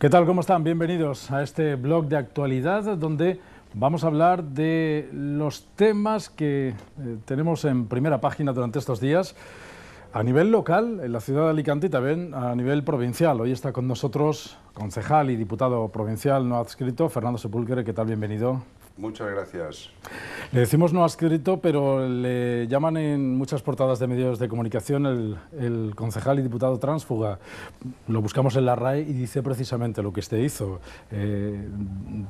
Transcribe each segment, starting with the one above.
¿Qué tal? ¿Cómo están? Bienvenidos a este blog de actualidad donde vamos a hablar de los temas que eh, tenemos en primera página durante estos días a nivel local, en la ciudad de Alicante y también a nivel provincial. Hoy está con nosotros concejal y diputado provincial no adscrito, Fernando Sepúlquer. ¿Qué tal? Bienvenido. Muchas gracias. Le decimos no adscrito, pero le llaman en muchas portadas de medios de comunicación el, concejal y diputado tránsfuga. Lo buscamos en la RAE y dice precisamente lo que usted hizo, eh,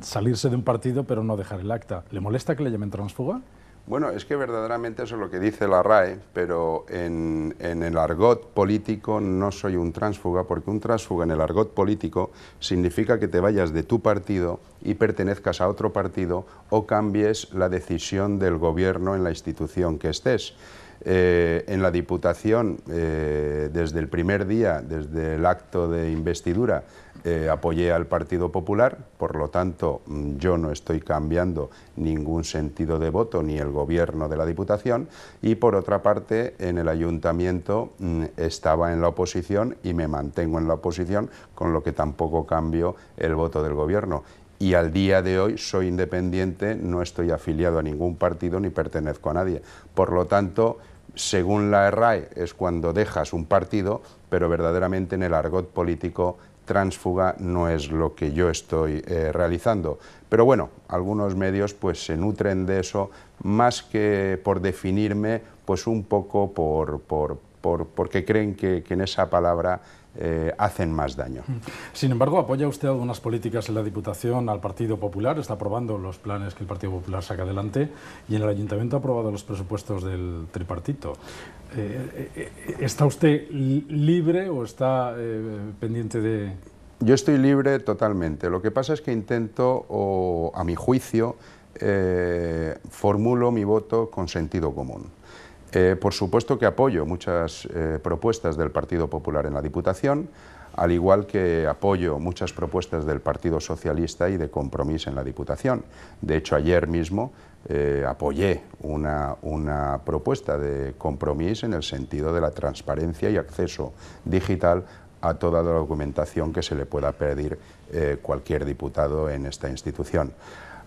salirse de un partido pero no dejar el acta. ¿Le molesta que le llamen tránsfuga? Bueno, es que verdaderamente eso es lo que dice la RAE, pero en, el argot político no soy un tránsfuga, porque un tránsfuga en el argot político significa que te vayas de tu partido y pertenezcas a otro partido o cambies la decisión del gobierno en la institución que estés. Eh, en la Diputación, eh, desde el primer día, desde el acto de investidura, eh, apoyé al Partido Popular, por lo tanto mm, yo no estoy cambiando ningún sentido de voto ni el gobierno de la Diputación y por otra parte en el Ayuntamiento mm, estaba en la oposición y me mantengo en la oposición, con lo que tampoco cambio el voto del gobierno y al día de hoy soy independiente, no estoy afiliado a ningún partido ni pertenezco a nadie. Por lo tanto, según la RAE es cuando dejas un partido, pero verdaderamente en el argot político transfuga no es lo que yo estoy eh, realizando. Pero bueno, algunos medios pues se nutren de eso más que por definirme, pues un poco por, por, por porque creen que, que en esa palabra eh, hacen más daño. Sin embargo, apoya usted algunas políticas en la Diputación al Partido Popular, está aprobando los planes que el Partido Popular saca adelante y en el Ayuntamiento ha aprobado los presupuestos del tripartito. Eh, eh, ¿Está usted libre o está pendiente de...? Yo estoy libre totalmente. Lo que pasa es que intento, o a mi juicio, formulo mi voto con sentido común. Eh, por supuesto que apoyo muchas eh, propuestas del Partido Popular en la Diputación, al igual que apoyo muchas propuestas del Partido Socialista y de Compromiso en la Diputación. De hecho, ayer mismo eh, apoyé una, una, propuesta de compromiso en el sentido de la transparencia y acceso digital a toda la documentación que se le pueda pedir cualquier diputado en esta institución.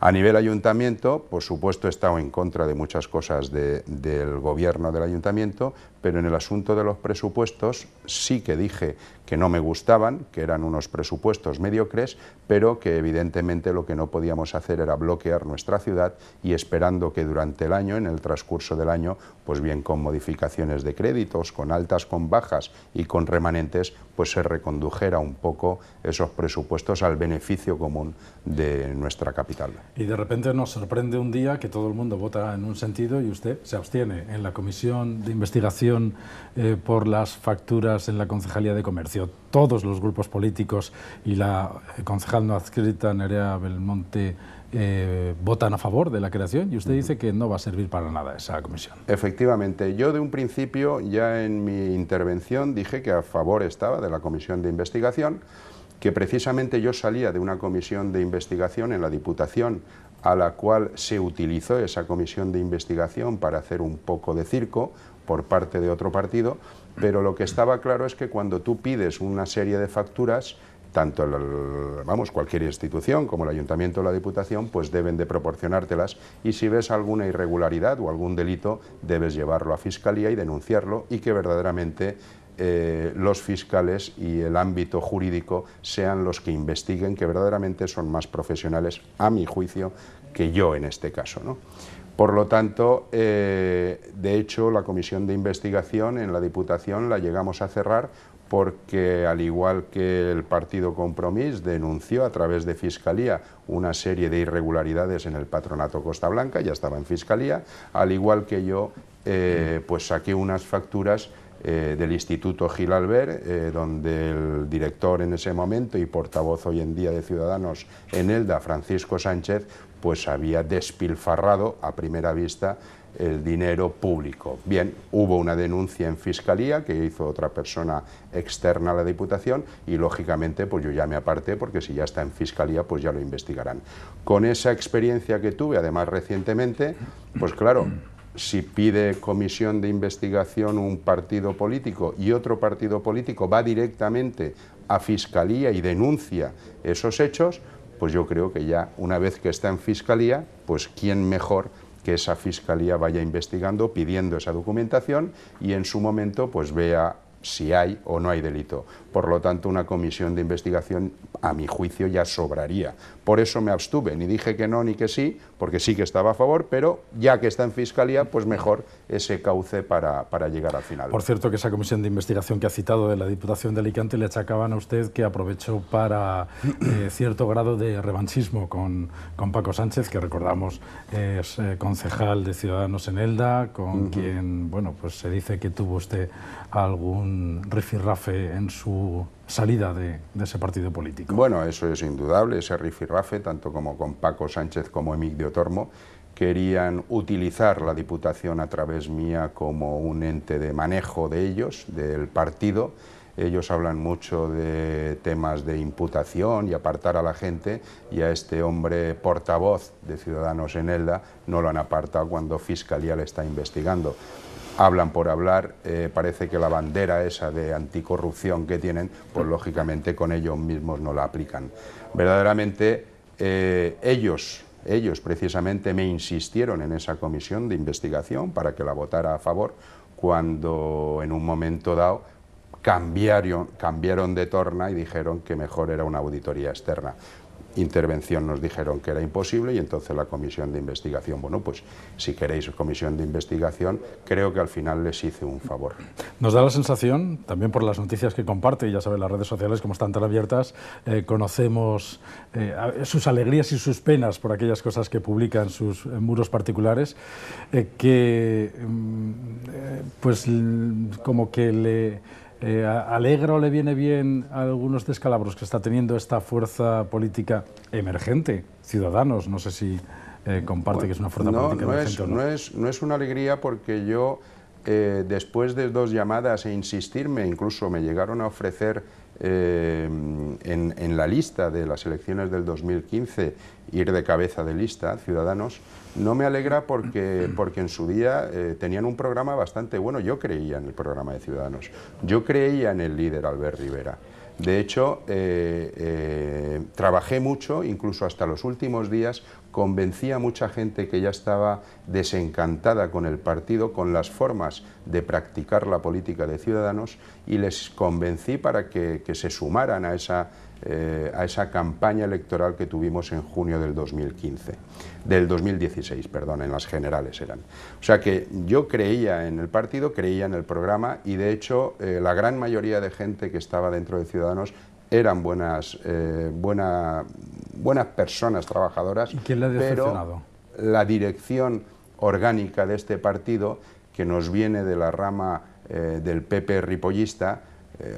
A nivel ayuntamiento, por supuesto he estado en contra de muchas cosas del gobierno del ayuntamiento, pero en el asunto de los presupuestos sí que dije que no me gustaban, que eran unos presupuestos mediocres, pero que evidentemente lo que no podíamos hacer era bloquear nuestra ciudad y esperando que durante el año, en el transcurso del año, pues bien con modificaciones de créditos, con altas, con bajas y con remanentes, pues se recondujera un poco esos presupuestos al beneficio común de nuestra capital. Y de repente nos sorprende un día que todo el mundo vota en un sentido y usted se abstiene en la comisión de investigación eh, por las facturas en la Concejalía de Comercio. Todos los grupos políticos y la eh, concejal no adscrita Nerea Belmonte eh, votan a favor de la creación y usted dice que no va a servir para nada esa comisión. Efectivamente, yo de un principio ya en mi intervención dije que a favor estaba de la comisión de investigación, que precisamente yo salía de una comisión de investigación en la Diputación a la cual se utilizó esa comisión de investigación para hacer un poco de circo, por parte de otro partido, pero lo que estaba claro es que cuando tú pides una serie de facturas, tanto vamos, cualquier institución como el ayuntamiento o la diputación, pues deben de proporcionártelas y si ves alguna irregularidad o algún delito, debes llevarlo a fiscalía y denunciarlo y que verdaderamente eh, los fiscales y el ámbito jurídico sean los que investiguen, que verdaderamente son más profesionales, a mi juicio, que yo en este caso. ¿no? Por lo tanto, eh, de hecho, la comisión de investigación en la Diputación la llegamos a cerrar porque, al igual que el Partido Compromís denunció a través de Fiscalía una serie de irregularidades en el patronato Costa Blanca, ya estaba en Fiscalía, al igual que yo, eh, pues saqué unas facturas eh, del Instituto Gil Albert, donde el director en ese momento y portavoz hoy en día de Ciudadanos en Elda, Francisco Sánchez, pues había despilfarrado a primera vista el dinero público. Bien, hubo una denuncia en Fiscalía que hizo otra persona externa a la Diputación y lógicamente pues yo ya me aparté porque si ya está en Fiscalía pues ya lo investigarán. Con esa experiencia que tuve, además recientemente, pues claro, si pide comisión de investigación un partido político y otro partido político va directamente a Fiscalía y denuncia esos hechos, pues yo creo que ya una vez que está en Fiscalía, pues quién mejor que esa Fiscalía vaya investigando, pidiendo esa documentación y en su momento pues vea si hay o no hay delito. Por lo tanto, una comisión de investigación, a mi juicio, ya sobraría. Por eso me abstuve, ni dije que no ni que sí, porque sí que estaba a favor, pero ya que está en Fiscalía, pues mejor ese cauce para, llegar al final. Por cierto, que esa comisión de investigación que ha citado de la Diputación de Alicante le achacaban a usted que aprovechó para eh, cierto grado de revanchismo con, con, Paco Sánchez, que recordamos es eh, concejal de Ciudadanos en Elda, con quien, bueno, pues se dice que tuvo usted algún rifirrafe en su salida de, ese partido político. Bueno, eso es indudable, ese rifirrafe, tanto como con Paco Sánchez como Emilio Tormo, querían utilizar la Diputación a través mía como un ente de manejo de ellos, del partido. Ellos hablan mucho de temas de imputación y apartar a la gente y a este hombre portavoz de Ciudadanos en Elda no lo han apartado cuando Fiscalía le está investigando hablan por hablar, eh, parece que la bandera esa de anticorrupción que tienen, pues lógicamente con ellos mismos no la aplican. Verdaderamente eh, ellos, ellos precisamente me insistieron en esa comisión de investigación para que la votara a favor, cuando en un momento dado cambiaron, cambiaron de torna y dijeron que mejor era una auditoría externa intervención nos dijeron que era imposible y entonces la comisión de investigación, bueno, pues si queréis comisión de investigación, creo que al final les hice un favor. Nos da la sensación, también por las noticias que comparte, y ya saben, las redes sociales como están tan abiertas, eh, conocemos eh, sus alegrías y sus penas por aquellas cosas que publican sus muros particulares, eh, que mm, pues como que le eh, ¿Alegra o le viene bien a algunos descalabros que está teniendo esta fuerza política emergente, Ciudadanos? No sé si eh, comparte que es una fuerza política emergente o no. No es, no es una alegría porque yo, eh, después de dos llamadas e insistirme, incluso me llegaron a ofrecer eh, en, la lista de las elecciones del 2015 ir de cabeza de lista, Ciudadanos, no me alegra porque, porque en su día eh, tenían un programa bastante bueno. Yo creía en el programa de Ciudadanos, yo creía en el líder Albert Rivera. De hecho, eh, eh, trabajé mucho, incluso hasta los últimos días, convencí a mucha gente que ya estaba desencantada con el partido, con las formas de practicar la política de Ciudadanos, y les convencí para que se sumaran a esa eh, a esa campaña electoral que tuvimos en junio del 2015, del 2016, perdón, en las generales eran. O sea que yo creía en el partido, creía en el programa y de hecho eh, la gran mayoría de gente que estaba dentro de Ciudadanos eran buenas, eh, buenas personas trabajadoras, ¿Y quién le ha pero la dirección orgánica de este partido, que nos viene de la rama del PP ripollista,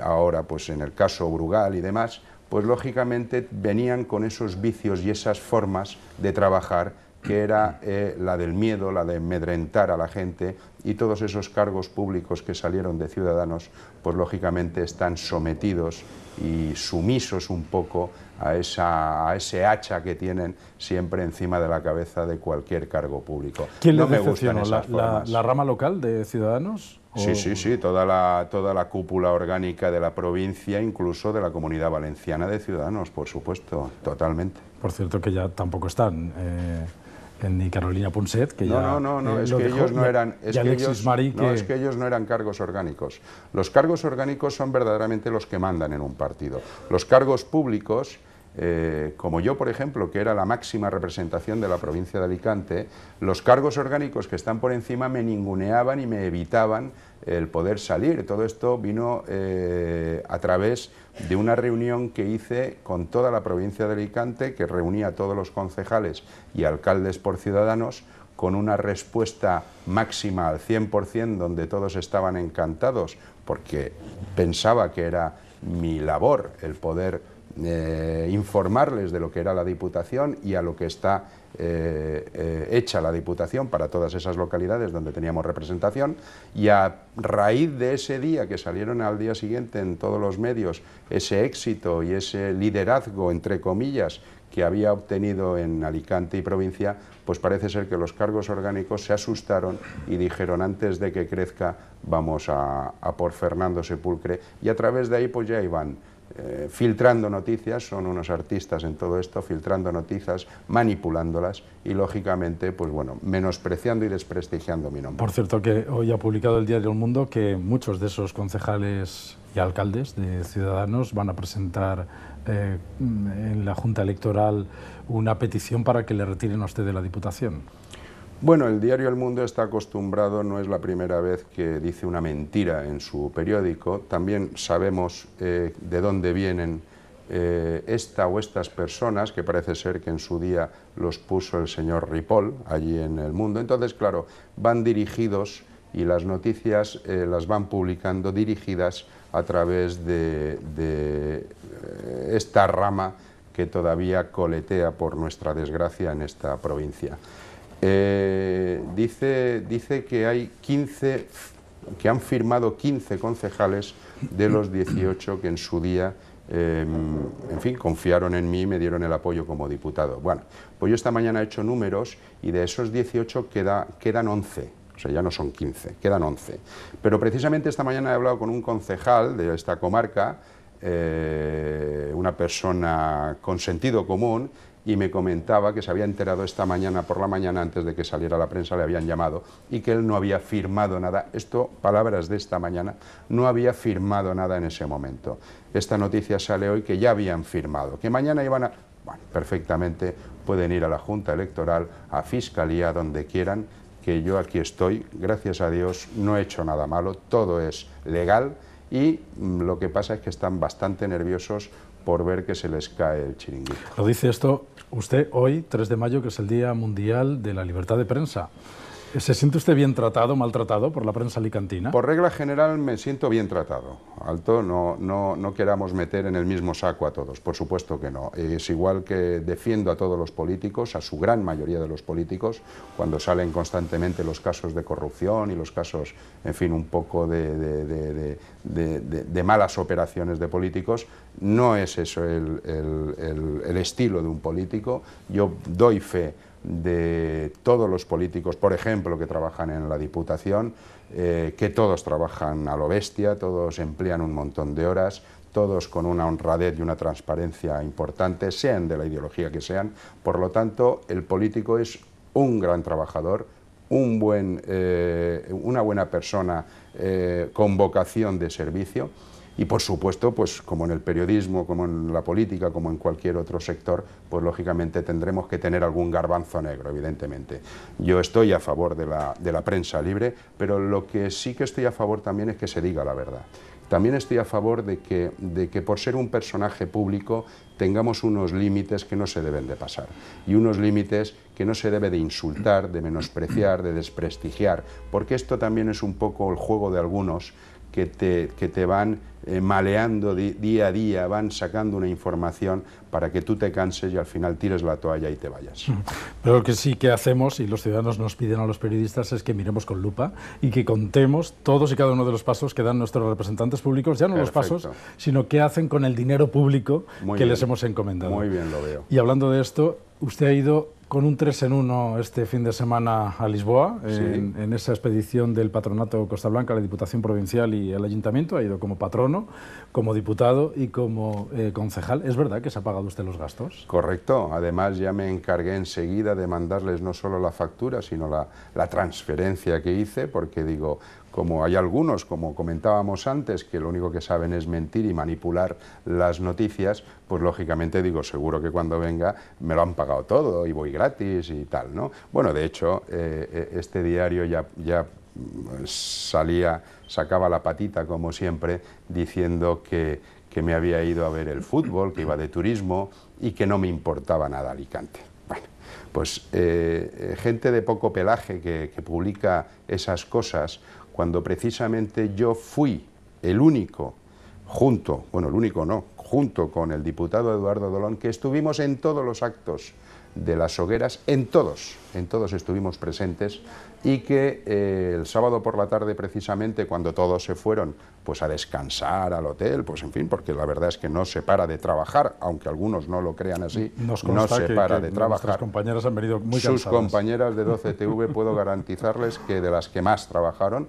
ahora pues en el caso Brugal y demás, pues lógicamente venían con esos vicios y esas formas de trabajar que era eh, la del miedo, la de amedrentar a la gente y todos esos cargos públicos que salieron de ciudadanos, pues lógicamente están sometidos y sumisos un poco a, esa, a ese hacha que tienen siempre encima de la cabeza de cualquier cargo público. ¿Quién no me gustan la, la rama local de Ciudadanos? Sí, sí, sí, toda la, toda la cúpula orgánica de la provincia, incluso de la comunidad valenciana de Ciudadanos, por supuesto, totalmente. Por cierto que ya tampoco están eh, ni Carolina Punset, que no, ya... No, no, no, es que ellos no eran... Es que ellos, no, es que ellos no eran cargos orgánicos. Los cargos orgánicos son verdaderamente los que mandan en un partido. Los cargos públicos eh, como yo, por ejemplo, que era la máxima representación de la provincia de Alicante, los cargos orgánicos que están por encima me ninguneaban y me evitaban el poder salir. Todo esto vino eh, a través de una reunión que hice con toda la provincia de Alicante, que reunía a todos los concejales y alcaldes por ciudadanos, con una respuesta máxima al 100%, donde todos estaban encantados, porque pensaba que era mi labor el poder eh, informarles de lo que era la Diputación y a lo que está eh, eh, hecha la Diputación para todas esas localidades donde teníamos representación. Y a raíz de ese día que salieron al día siguiente en todos los medios ese éxito y ese liderazgo, entre comillas, que había obtenido en Alicante y provincia, pues parece ser que los cargos orgánicos se asustaron y dijeron antes de que crezca vamos a, a por Fernando Sepulcre y a través de ahí pues ya iban eh, filtrando noticias, son unos artistas en todo esto, filtrando noticias, manipulándolas y lógicamente, pues bueno, menospreciando y desprestigiando mi nombre. Por cierto, que hoy ha publicado el Diario El Mundo que muchos de esos concejales y alcaldes de Ciudadanos van a presentar eh, en la Junta Electoral una petición para que le retiren a usted de la Diputación. Bueno, el diario El Mundo está acostumbrado, no es la primera vez que dice una mentira en su periódico, también sabemos eh, de dónde vienen eh, esta o estas personas, que parece ser que en su día los puso el señor Ripoll allí en El Mundo. Entonces, claro, van dirigidos y las noticias eh, las van publicando dirigidas a través de, de esta rama que todavía coletea, por nuestra desgracia, en esta provincia. Eh, dice, dice que hay 15, que han firmado 15 concejales de los 18 que en su día, em, en fin, confiaron en mí y me dieron el apoyo como diputado. Bueno, pues yo esta mañana he hecho números y de esos 18 queda, quedan 11. O sea, ya no son 15, quedan 11. Pero precisamente esta mañana he hablado con un concejal de esta comarca, eh, una persona con sentido común, y me comentaba que se había enterado esta mañana por la mañana antes de que saliera la prensa, le habían llamado y que él no había firmado nada. Esto, palabras de esta mañana, no había firmado nada en ese momento. Esta noticia sale hoy que ya habían firmado, que mañana iban a... Bueno, perfectamente pueden ir a la Junta Electoral, a Fiscalía, donde quieran, que yo aquí estoy, gracias a Dios, no he hecho nada malo, todo es legal y mm, lo que pasa es que están bastante nerviosos por ver que se les cae el chiringuito. Lo dice esto usted hoy, 3 de mayo, que es el Día Mundial de la Libertad de Prensa. ¿Se siente usted bien tratado, maltratado por la prensa alicantina? Por regla general me siento bien tratado. Alto, no, no, no queramos meter en el mismo saco a todos, por supuesto que no. Es igual que defiendo a todos los políticos, a su gran mayoría de los políticos, cuando salen constantemente los casos de corrupción y los casos, en fin, un poco de, malas operaciones de políticos. No es eso el estilo de un político. Yo doy fe de todos los políticos, por ejemplo, que trabajan en la Diputación, eh, que todos trabajan a lo bestia, todos emplean un montón de horas, todos con una honradez y una transparencia importante, sean de la ideología que sean. Por lo tanto, el político es un gran trabajador, un buen, eh, una buena persona eh, con vocación de servicio y por supuesto, pues como en el periodismo, como en la política, como en cualquier otro sector, pues lógicamente tendremos que tener algún garbanzo negro, evidentemente. Yo estoy a favor de la, de la prensa libre, pero lo que sí que estoy a favor también es que se diga la verdad. También estoy a favor de que, de que por ser un personaje público tengamos unos límites que no se deben de pasar y unos límites que no se debe de insultar, de menospreciar, de desprestigiar, porque esto también es un poco el juego de algunos que te, que te van eh, maleando día a día, van sacando una información para que tú te canses y al final tires la toalla y te vayas. Pero lo que sí que hacemos, y los ciudadanos nos piden a los periodistas, es que miremos con lupa y que contemos todos y cada uno de los pasos que dan nuestros representantes públicos, ya no los pasos, sino qué hacen con el dinero público que les hemos encomendado. Muy bien, lo veo. Y hablando de esto, usted ha ido con un 3 en 1 este fin de semana a Lisboa, en, esa expedición del Patronato Costa Blanca, la Diputación Provincial y el Ayuntamiento. Ha ido como patrono, como diputado y como eh, concejal. ¿Es verdad que se ha pagado usted los gastos? Correcto. Además, ya me encargué enseguida de mandarles no solo la factura, sino la, la transferencia que hice, porque digo, como hay algunos, como comentábamos antes, que lo único que saben es mentir y manipular las noticias, pues lógicamente digo, seguro que cuando venga me lo han pagado todo y voy gratis y tal, ¿no? Bueno, de hecho, eh, eh, este diario ya, ya mm, salía, sacaba la patita, como siempre, diciendo que, que me había ido a ver el fútbol, que iba de turismo y que no me importaba nada Alicante. Bueno, pues eh, gente de poco pelaje que, que publica esas cosas, cuando precisamente yo fui el único, junto, bueno, el único no, junto con el diputado Eduardo Dolón, que estuvimos en todos los actos de las hogueras, en todos, en todos estuvimos presentes y que eh, el sábado por la tarde precisamente cuando todos se fueron pues a descansar al hotel, pues en fin, porque la verdad es que no se para de trabajar, aunque algunos no lo crean así, no se para de trabajar. compañeras han venido muy Sus compañeras de 12TV puedo garantizarles que de las que más trabajaron,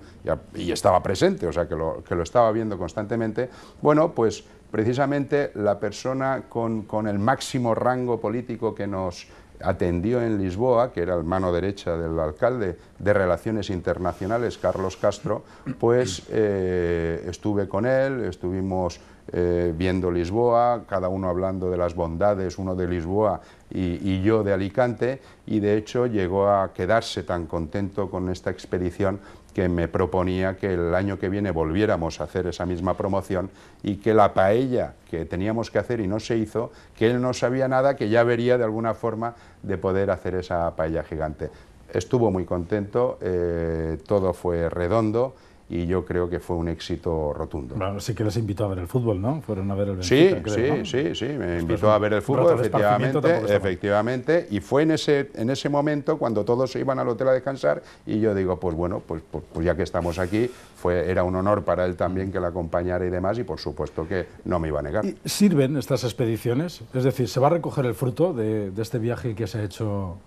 y, estaba presente, o sea que lo, que lo estaba viendo constantemente, bueno, pues precisamente la persona con, con el máximo rango político que nos atendió en Lisboa, que era el mano derecha del alcalde de Relaciones Internacionales, Carlos Castro, pues eh, estuve con él, estuvimos eh, viendo Lisboa, cada uno hablando de las bondades, uno de Lisboa y, yo de Alicante, y de hecho llegó a quedarse tan contento con esta expedición que me proponía que el año que viene volviéramos a hacer esa misma promoción y que la paella que teníamos que hacer y no se hizo, que él no sabía nada, que ya vería de alguna forma de poder hacer esa paella gigante. Estuvo muy contento, eh, todo fue redondo y yo creo que fue un éxito rotundo. Bueno, sí que les invitó a ver el fútbol, ¿no? Fueron a ver el Benfica, Sí, sí, sí, sí, me pues invitó a ver el fútbol, efectivamente, efectivamente, y fue en ese, en ese momento cuando todos se iban al hotel a descansar y yo digo, pues bueno, pues, pues, pues, ya que estamos aquí, fue, era un honor para él también que la acompañara y demás, y por supuesto que no me iba a negar. ¿Sirven estas expediciones? Es decir, ¿se va a recoger el fruto de, de este viaje que se ha hecho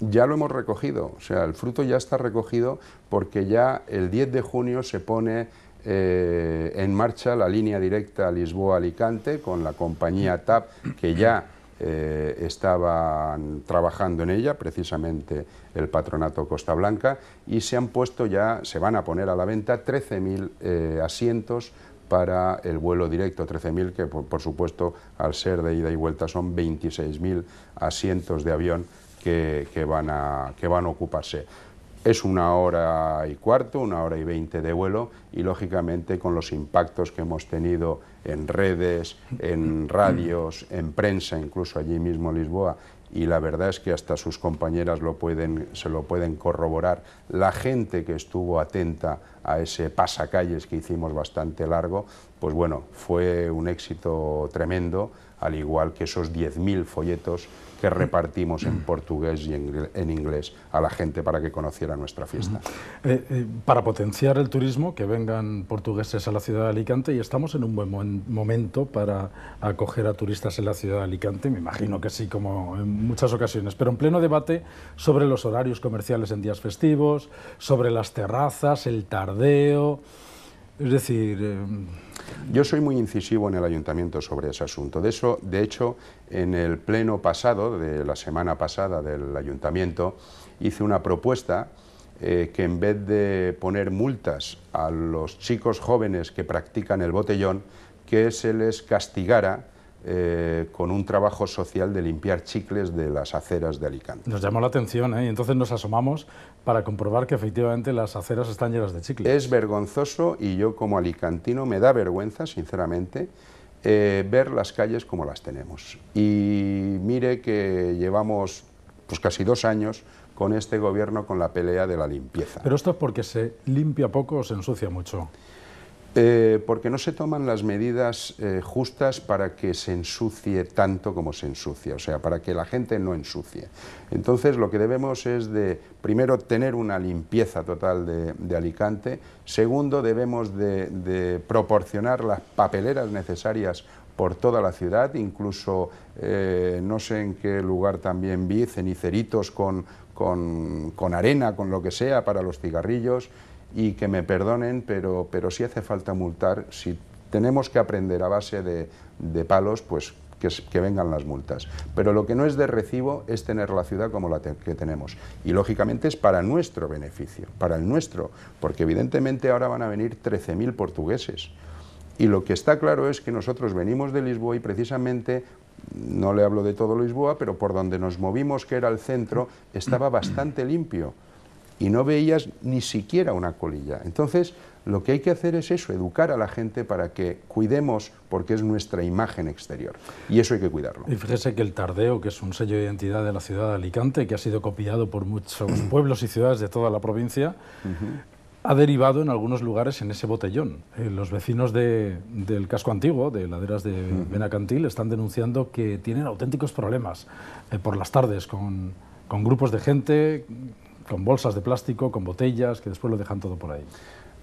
Ya lo hemos recogido, o sea, el fruto ya está recogido porque ya el 10 de junio se pone eh, en marcha la línea directa Lisboa-Alicante con la compañía TAP que ya eh, estaban trabajando en ella, precisamente el patronato Costa Blanca, y se han puesto ya, se van a poner a la venta 13.000 eh, asientos para el vuelo directo, 13.000 que por, supuesto al ser de ida y vuelta son 26.000 asientos de avión que, van a, que van a ocuparse. Es una hora y cuarto, una hora y veinte de vuelo y lógicamente con los impactos que hemos tenido en redes, en radios, en prensa, incluso allí mismo en Lisboa, y la verdad es que hasta sus compañeras lo pueden, se lo pueden corroborar. La gente que estuvo atenta a ese pasacalles que hicimos bastante largo, pues bueno, fue un éxito tremendo, al igual que esos 10.000 folletos que repartimos en portugués y en, inglés a la gente para que conociera nuestra fiesta. Eh, eh, para potenciar el turismo, que vengan portugueses a la ciudad de Alicante y estamos en un buen momento para acoger a turistas en la ciudad de Alicante, me imagino que sí, como en muchas ocasiones, pero en pleno debate sobre los horarios comerciales en días festivos, sobre las terrazas, el tardeo, es decir... Eh, yo soy muy incisivo en el ayuntamiento sobre ese asunto. De, eso, de hecho, en el pleno pasado, de la semana pasada del ayuntamiento, hice una propuesta eh, que en vez de poner multas a los chicos jóvenes que practican el botellón, que se les castigara eh, con un trabajo social de limpiar chicles de las aceras de Alicante. Nos llamó la atención ¿eh? y entonces nos asomamos para comprobar que efectivamente las aceras están llenas de chicles. Es vergonzoso y yo como alicantino me da vergüenza, sinceramente, eh, ver las calles como las tenemos. Y mire que llevamos pues, casi dos años con este gobierno con la pelea de la limpieza. Pero esto es porque se limpia poco o se ensucia mucho. Eh, porque no se toman las medidas eh, justas para que se ensucie tanto como se ensucia, o sea, para que la gente no ensucie. Entonces, lo que debemos es de, primero, tener una limpieza total de, Alicante, segundo, debemos de, proporcionar las papeleras necesarias por toda la ciudad, incluso eh, no sé en qué lugar también vi ceniceritos con, con arena, con lo que sea para los cigarrillos, y que me perdonen, pero, pero sí hace falta multar. Si tenemos que aprender a base de, de palos, pues que, vengan las multas. Pero lo que no es de recibo es tener la ciudad como la que tenemos. Y lógicamente es para nuestro beneficio, para el nuestro, porque evidentemente ahora van a venir 13.000 portugueses. Y lo que está claro es que nosotros venimos de Lisboa y precisamente, no le hablo de todo Lisboa, pero por donde nos movimos, que era el centro, estaba bastante limpio y no veías ni siquiera una colilla. Entonces, lo que hay que hacer es eso, educar a la gente para que cuidemos, porque es nuestra imagen exterior, y eso hay que cuidarlo. Y fíjese que el tardeo, que es un sello de identidad de la ciudad de Alicante, que ha sido copiado por muchos pueblos y ciudades de toda la provincia, ha derivado en algunos lugares en ese botellón. Eh, los vecinos del casco antiguo, de laderas de Benacantil, están denunciando que tienen auténticos problemas eh, por las tardes con, con grupos de gente con bolsas de plástico, con botellas, que después lo dejan todo por ahí.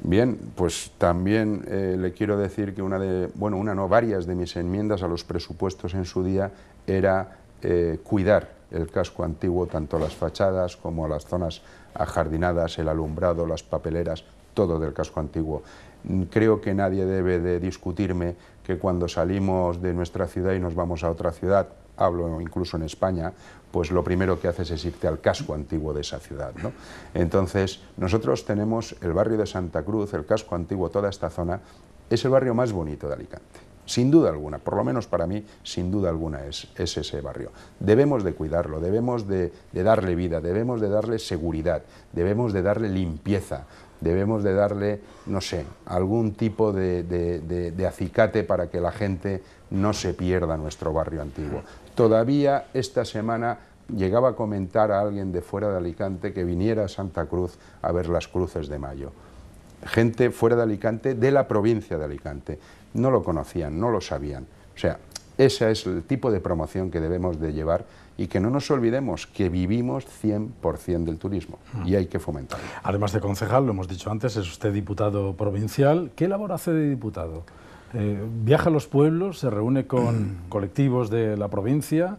Bien, pues también eh, le quiero decir que una de, bueno, una no, varias de mis enmiendas a los presupuestos en su día era eh, cuidar el casco antiguo, tanto las fachadas como las zonas ajardinadas, el alumbrado, las papeleras, todo del casco antiguo. Creo que nadie debe de discutirme que cuando salimos de nuestra ciudad y nos vamos a otra ciudad, hablo incluso en España, pues lo primero que haces es irte al casco antiguo de esa ciudad. ¿no? Entonces, nosotros tenemos el barrio de Santa Cruz, el casco antiguo, toda esta zona, es el barrio más bonito de Alicante. Sin duda alguna, por lo menos para mí, sin duda alguna es, es ese barrio. Debemos de cuidarlo, debemos de, darle vida, debemos de darle seguridad, debemos de darle limpieza, debemos de darle, no sé, algún tipo de, acicate para que la gente no se pierda nuestro barrio antiguo. Todavía esta semana llegaba a comentar a alguien de fuera de Alicante que viniera a Santa Cruz a ver las cruces de mayo. Gente fuera de Alicante, de la provincia de Alicante. No lo conocían, no lo sabían. O sea, ese es el tipo de promoción que debemos de llevar y que no nos olvidemos que vivimos 100% del turismo y hay que fomentarlo. Además de concejal, lo hemos dicho antes, es usted diputado provincial. ¿Qué labor hace de diputado? Eh, ¿Viaja a los pueblos, se reúne con colectivos de la provincia?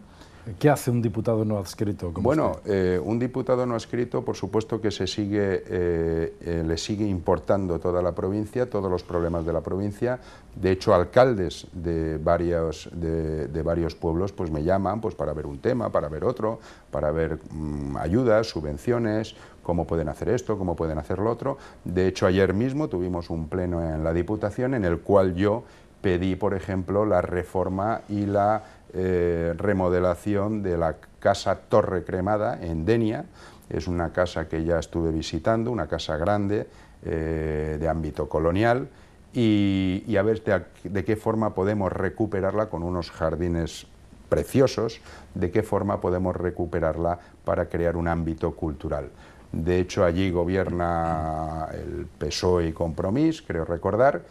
¿Qué hace un diputado no adscrito? bueno, eh, un diputado no adscrito, por supuesto que se sigue, eh, eh, le sigue importando toda la provincia, todos los problemas de la provincia. De hecho, alcaldes de varios, de, varios pueblos pues me llaman pues, para ver un tema, para ver otro, para ver mm, ayudas, subvenciones, cómo pueden hacer esto, cómo pueden hacer lo otro. De hecho, ayer mismo tuvimos un pleno en la Diputación en el cual yo pedí, por ejemplo, la reforma y la eh, remodelación de la Casa Torre Cremada en Denia. Es una casa que ya estuve visitando, una casa grande eh, de ámbito colonial y, a ver de, qué forma podemos recuperarla con unos jardines preciosos, de qué forma podemos recuperarla para crear un ámbito cultural. De hecho, allí gobierna el PSOE y Compromís, creo recordar,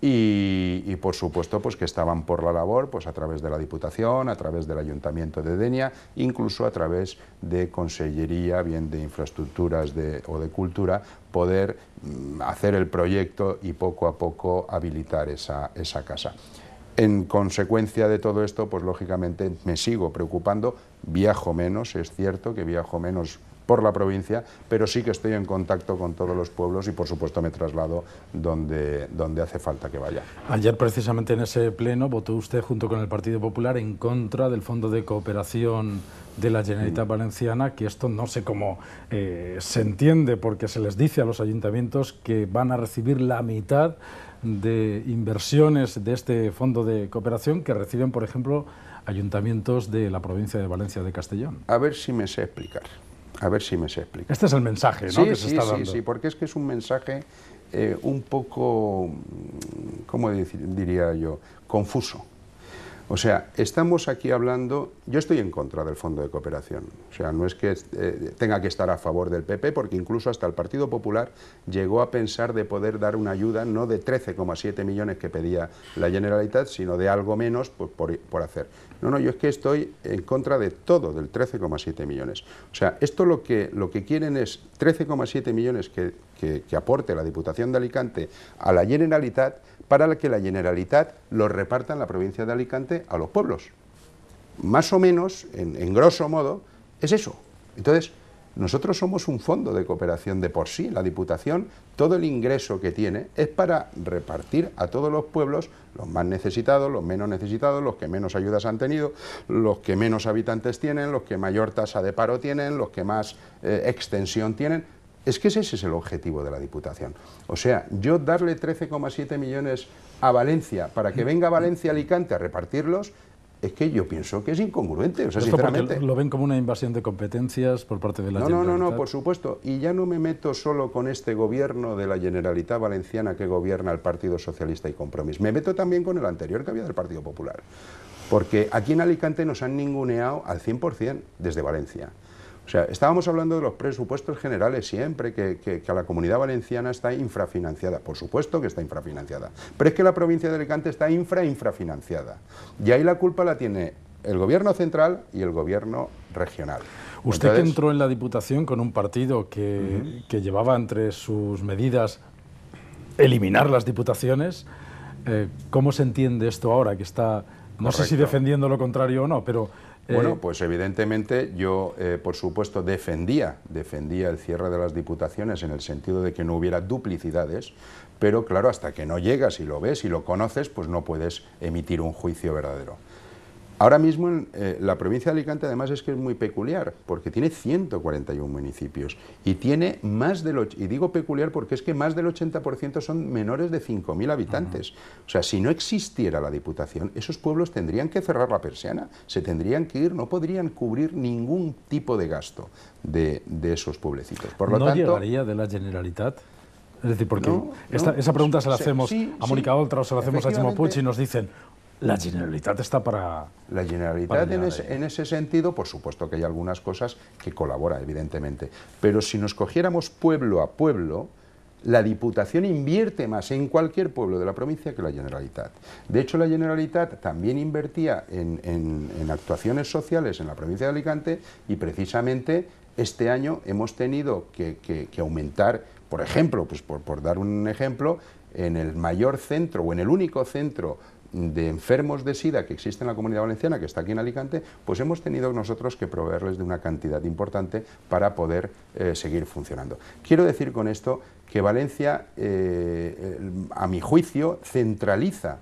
y, por supuesto pues que estaban por la labor pues a través de la Diputación, a través del Ayuntamiento de Denia, incluso a través de Consellería, bien de infraestructuras o de cultura, poder mm, hacer el proyecto y poco a poco habilitar esa, esa casa. En consecuencia de todo esto, pues lógicamente me sigo preocupando, viajo menos, es cierto que viajo menos por la provincia, pero sí que estoy en contacto con todos los pueblos y por supuesto me traslado donde, donde hace falta que vaya. Ayer precisamente en ese pleno votó usted junto con el Partido Popular en contra del Fondo de Cooperación de la Generalitat mm. Valenciana, que esto no sé cómo eh, se entiende porque se les dice a los ayuntamientos que van a recibir la mitad de inversiones de este fondo de cooperación que reciben, por ejemplo, ayuntamientos de la provincia de Valencia de Castellón. A ver si me sé explicar. A ver si me se explica. Este es el mensaje ¿no? que se está dando. Sí, sí, porque es que es un mensaje eh, un poco, ¿cómo diría yo?, confuso. O sea, estamos aquí hablando, yo estoy en contra del Fondo de Cooperación, o sea, no es que eh, tenga que estar a favor del PP, porque incluso hasta el Partido Popular llegó a pensar de poder dar una ayuda no de 13,7 millones que pedía la Generalitat, sino de algo menos por, por, hacer. No, no, yo es que estoy en contra de todo, del 13,7 millones. O sea, esto lo que, lo que quieren es 13,7 millones que, que aporte la Diputación de Alicante a la Generalitat, para que la Generalitat lo reparta en la provincia de Alicante a los pueblos. Más o menos, en, grosso modo, es eso. Entonces, nosotros somos un fondo de cooperación de por sí. La Diputación, todo el ingreso que tiene es para repartir a todos los pueblos, los más necesitados, los menos necesitados, los que menos ayudas han tenido, los que menos habitantes tienen, los que mayor tasa de paro tienen, los que más eh, extensión tienen. Es que ese es el objetivo de la Diputación. O sea, yo darle 13,7 millones a Valencia para que venga Valencia Alicante a repartirlos, es que yo pienso que es incongruente, o sea, sinceramente. ¿Lo ven como una invasión de competencias por parte de la No, no, no, no, por supuesto. Y ya no me meto solo con este gobierno de la Generalitat Valenciana que gobierna el Partido Socialista y Compromís. Me meto también con el anterior que había del Partido Popular. Porque aquí en Alicante nos han ninguneado al 100% desde Valencia. O sea, estábamos hablando de los presupuestos generales siempre, que, a la comunidad valenciana está infrafinanciada. Por supuesto que está infrafinanciada. Pero es que la provincia de Alicante está infra-infrafinanciada. Y ahí la culpa la tiene el gobierno central y el gobierno regional. Usted que entró en la Diputación con un partido que, llevaba entre sus medidas eliminar las diputaciones, eh, ¿cómo se entiende esto ahora que está, no sé si defendiendo lo contrario o no, pero Bueno, pues evidentemente yo, por supuesto, defendía, defendía el cierre de las diputaciones en el sentido de que no hubiera duplicidades, pero claro, hasta que no llegas y lo ves y lo conoces, pues no puedes emitir un juicio verdadero. Ahora mismo en, eh, la provincia de Alicante además es que es muy peculiar, porque tiene 141 municipios y tiene más del, y digo peculiar porque es que más del 80% son menores de 5.000 habitantes. O sea, si no existiera la Diputación, esos pueblos tendrían que cerrar la persiana, se tendrían que ir, no podrían cubrir ningún tipo de gasto de, esos pueblecitos. Por lo ¿No llegaría de la Generalitat? Es decir, porque esa pregunta se la hacemos a Mónica Oltra o se la hacemos a Chimo Puig y nos dicen, la Generalitat está para... La Generalitat en, ese, en ese, sentido, por supuesto que hay algunas cosas que colabora, evidentemente, pero si nos cogiéramos pueblo a pueblo, la Diputación invierte más en cualquier pueblo de la provincia que la Generalitat. De hecho, la Generalitat también invertía en, en, actuaciones sociales en la provincia de Alicante y precisamente este año hemos tenido que, que, aumentar, por ejemplo, pues por, por dar un ejemplo, en el mayor centro o en el único centro de enfermos de SIDA que existe en la Comunidad Valenciana, que está aquí en Alicante, pues hemos tenido nosotros que proveerles de una cantidad importante para poder eh, seguir funcionando. Quiero decir con esto que Valencia, eh, a mi juicio, centraliza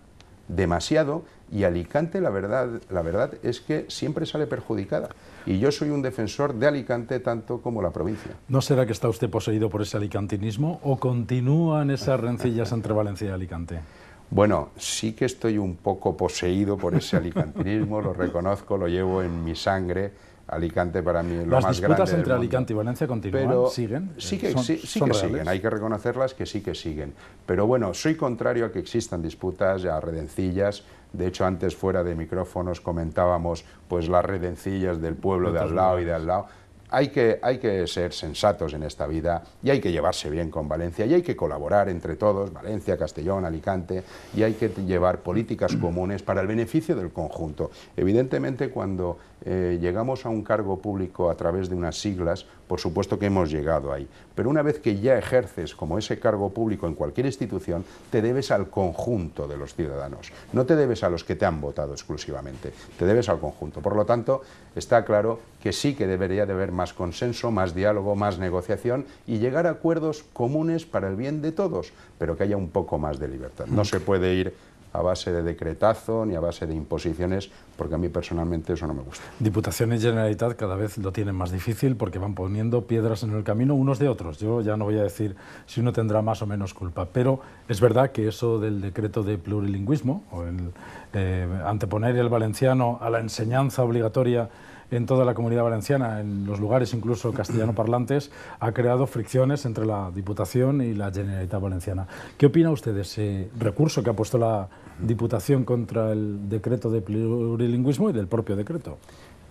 demasiado y Alicante la verdad, la verdad es que siempre sale perjudicada. Y yo soy un defensor de Alicante tanto como la provincia. ¿No será que está usted poseído por ese alicantinismo o continúan esas rencillas entre Valencia y Alicante? Bueno, sí que estoy un poco poseído por ese alicantinismo, lo reconozco, lo llevo en mi sangre. Alicante para mí es lo más grande. ¿Las disputas entre Alicante y Valencia continúan? ¿Siguen? Sí que, sí, que siguen, hay que reconocerlas que sí que siguen. Pero bueno, soy contrario a que existan disputas, a redencillas. De hecho, antes fuera de micrófonos comentábamos pues las redencillas del pueblo de al lado y de al lado hay que, hay que ser sensatos en esta vida y hay que llevarse bien con Valencia y hay que colaborar entre todos, Valencia, Castellón, Alicante, y hay que llevar políticas comunes para el beneficio del conjunto. Evidentemente, cuando eh, llegamos a un cargo público a través de unas siglas, por supuesto que hemos llegado ahí, pero una vez que ya ejerces como ese cargo público en cualquier institución, te debes al conjunto de los ciudadanos, no te debes a los que te han votado exclusivamente, te debes al conjunto. Por lo tanto, está claro que sí que debería de haber más consenso, más diálogo, más negociación y llegar a acuerdos comunes para el bien de todos, pero que haya un poco más de libertad. No se puede ir a base de decretazo ni a base de imposiciones, porque a mí personalmente eso no me gusta. Diputación y Generalitat cada vez lo tienen más difícil porque van poniendo piedras en el camino unos de otros. Yo ya no voy a decir si uno tendrá más o menos culpa, pero es verdad que eso del decreto de plurilingüismo, o el eh, anteponer el valenciano a la enseñanza obligatoria en toda la comunidad valenciana, en los lugares incluso castellano parlantes, ha creado fricciones entre la Diputación y la Generalitat Valenciana. ¿Qué opina usted de ese recurso que ha puesto la Diputación contra el decreto de plurilingüismo y del propio decreto?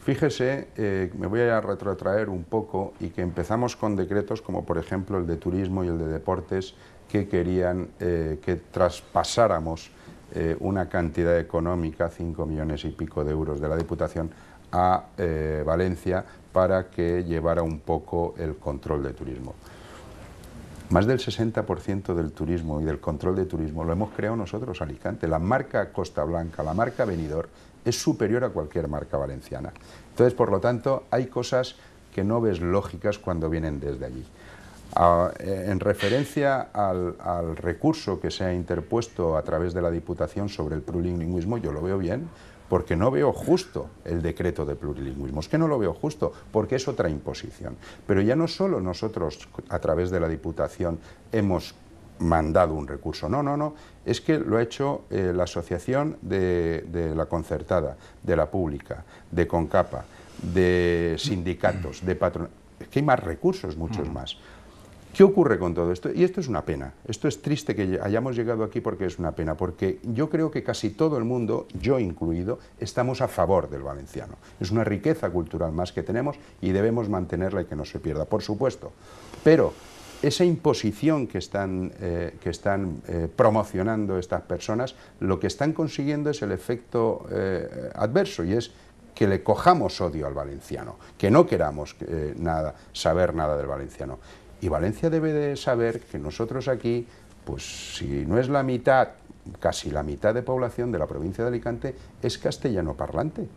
Fíjese, eh, me voy a retrotraer un poco y que empezamos con decretos como por ejemplo el de turismo y el de deportes que querían eh, que traspasáramos eh, una cantidad económica, 5 millones y pico de euros de la Diputación, a eh, Valencia para que llevara un poco el control de turismo. Más del 60% del turismo y del control de turismo lo hemos creado nosotros, Alicante. La marca Costa Blanca, la marca Benidorm, es superior a cualquier marca valenciana. Entonces, por lo tanto, hay cosas que no ves lógicas cuando vienen desde allí. Eh, en referencia al, al, recurso que se ha interpuesto a través de la Diputación sobre el plurilingüismo, yo lo veo bien, porque no veo justo el decreto de plurilingüismo. Es que no lo veo justo, porque es otra imposición. Pero ya no solo nosotros, a través de la Diputación, hemos mandado un recurso. No, no, no. Es que lo ha hecho eh, la Asociación de, la Concertada, de la Pública, de Concapa, de sindicatos, de patrones. Es que hay más recursos, muchos más. ¿Qué ocurre con todo esto? Y esto es una pena. Esto es triste que hayamos llegado aquí porque es una pena, porque yo creo que casi todo el mundo, yo incluido, estamos a favor del valenciano. Es una riqueza cultural más que tenemos y debemos mantenerla y que no se pierda, por supuesto. Pero esa imposición que están, eh, que están eh, promocionando estas personas, lo que están consiguiendo es el efecto eh, adverso y es que le cojamos odio al valenciano, que no queramos nada, saber nada del valenciano. Y Valencia debe de saber que nosotros aquí, pues si no es la mitad, casi la mitad de población de la provincia de Alicante es castellano parlante.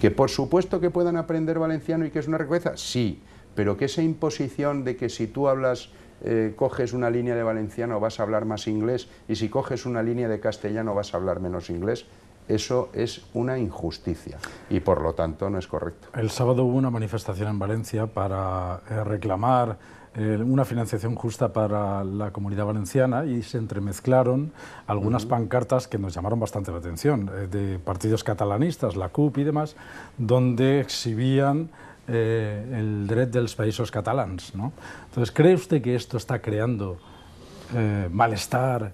Que por supuesto que puedan aprender valenciano y que es una riqueza, sí, pero que esa imposición de que si tú hablas, eh, coges una línea de valenciano vas a hablar más inglés y si coges una línea de castellano vas a hablar menos inglés, eso es una injusticia y por lo tanto no es correcto. El sábado hubo una manifestación en Valencia para eh, reclamar una financiación justa para la comunidad valenciana y se entremezclaron algunas pancartas que nos llamaron bastante la atención, eh, de partidos catalanistas, la CUP y demás, donde exhibían eh, el derecho de los países catalans. ¿no? Entonces, ¿cree usted que esto está creando malestar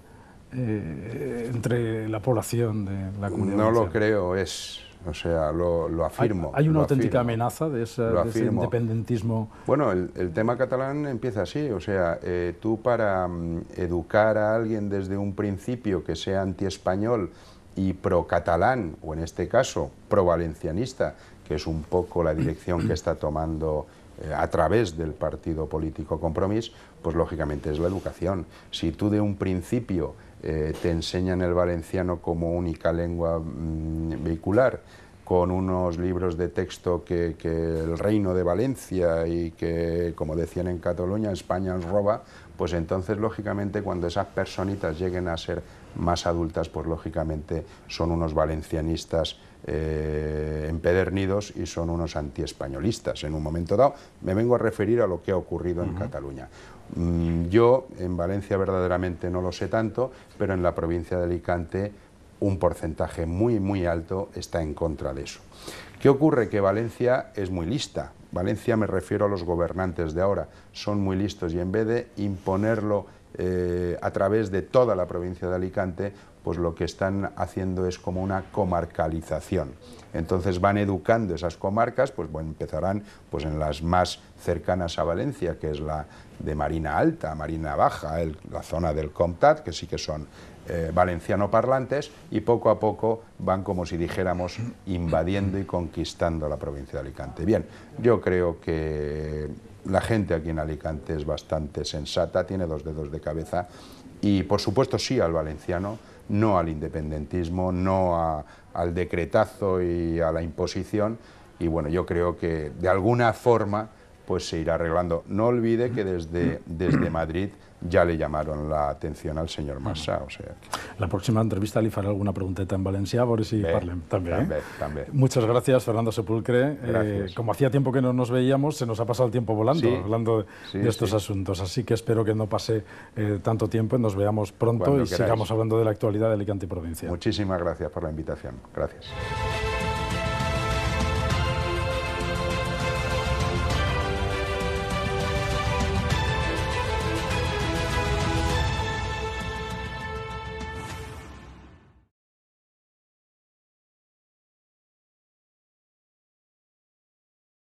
entre la población de la comunidad No lo creo, es o sea, lo, afirmo. ¿Hay, una auténtica amenaza de, ese independentismo? Bueno, el, tema catalán empieza así, o sea, eh, tú para mm, educar a alguien desde un principio que sea anti-español y pro-catalán, o en este caso pro-valencianista, que es un poco la dirección que está tomando eh, a través del partido político Compromís, pues lógicamente es la educación. Si tú de un principio eh, te enseñan el valenciano como única lengua mm, vehicular, con unos libros de texto que, el reino de Valencia y que, como decían en Cataluña, España nos roba, pues entonces, lógicamente, cuando esas personitas lleguen a ser más adultas, pues lógicamente son unos valencianistas eh, empedernidos y son unos antiespañolistas. En un momento dado me vengo a referir a lo que ha ocurrido en Cataluña. Mm, yo en Valencia verdaderamente no lo sé tanto, pero en la provincia de Alicante un porcentaje muy, muy alto está en contra de eso. ¿Qué ocurre? Que Valencia es muy lista. Valencia me refiero a los gobernantes de ahora, son muy listos y en vez de imponerlo eh, a través de toda la provincia de Alicante, pues lo que están haciendo es como una comarcalización. Entonces van educando esas comarcas, pues bueno, empezarán pues en las más cercanas a Valencia, que es la de Marina Alta, Marina Baja, la zona del Comtat, que sí que son eh, valenciano parlantes, y poco a poco van como si dijéramos invadiendo y conquistando la provincia de Alicante. Bien, yo creo que la gente aquí en Alicante es bastante sensata, tiene dos dedos de cabeza y por supuesto sí al valenciano, no al independentismo, no al decretazo y a la imposición y bueno, yo creo que de alguna forma pues se irá arreglando. No olvide que desde, desde Madrid ya le llamaron la atención al señor Massa. O sea. La próxima entrevista le faré alguna pregunteta en Valencia, por si parlen también. También, Muchas gracias, Fernando Sepulcre. Eh, como hacía tiempo que no nos veíamos, se nos ha pasado el tiempo volando, hablando de, estos asuntos. Así que espero que no pase eh, tanto tiempo y nos veamos pronto y sigamos hablando de la actualidad de Alicante y provincia. Muchísimas gracias por la invitación. Gracias.